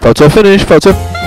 Fahrzeug Finish, Fahrzeug.